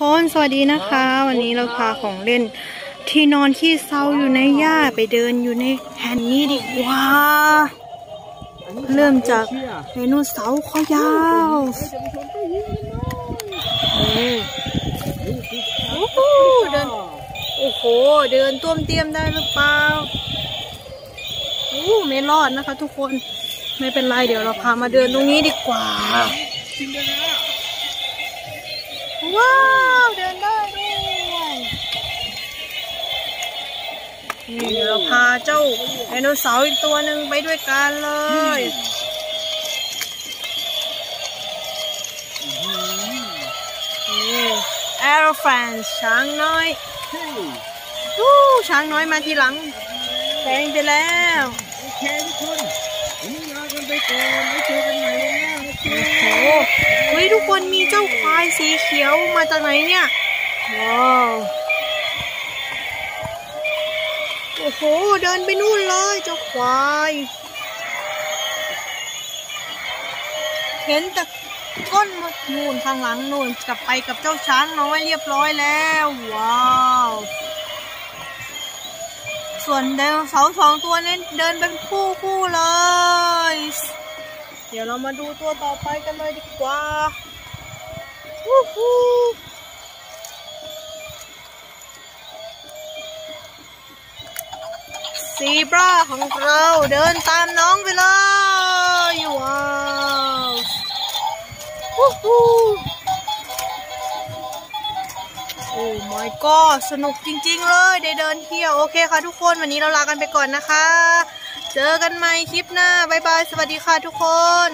คนสวัสดีนะคะ วันนี้เราพาของเล่น ที่นอนที่เซาอยู่ในหญ้าไปเดินอยู่ในแห่นนี้ดีกว่าเริ่มจากไดโนเสาร์คอยาวนี่โอ้โหเดินโอ้โห เดินต้วมเตรียมได้หรือเปล่าโอ้ไม่รอดนะคะ ทุกคนไม่เป็นไรเดี๋ยวเราพามาเดินตรงนี้ดีกว่า นี่เดี๋ยวเราพาเจ้าไดโนเสาร์อีกตัวหนึ่งไปด้วยกันเลยนี่แอโรแฟนช้างน้อยวู้ช้างน้อยมาทีหลังแซงไปแล้วโอเคทุกคนวันนี้ลากันไปก่อนแล้วเจอกันใหม่นะโอเคเฮ้ยทุกคนมีเจ้าควายสีเขียวมาจากไหนเนี่ยว้าว อ้โห เดินไปนู่นเลยเจ้าควาย เห็นแต่ก้นมานู่นข้างหลังนู่นกลับไปกับเจ้าช้างน้อยเรียบร้อยแล้ว ว้าว ส่วนไดโนเสาร์สองตัวนี้เดินเป็นคู่คู่เลย เดี๋ยวเรามาดูตัวต่อไปกันเลยดีกว่าวู้ฮู้ ซีบราของเราเดินตามน้องไปเลยว้าววู้ฮู้โอ้ my god สนุกจริงๆเลยได้เดินเที่ยว โอเคค่ะทุกคนวันนี้เราลากันไปก่อนนะคะ เจอกันใหม่คลิปหน้า บ๊ายบาย สวัสดีค่ะทุกคน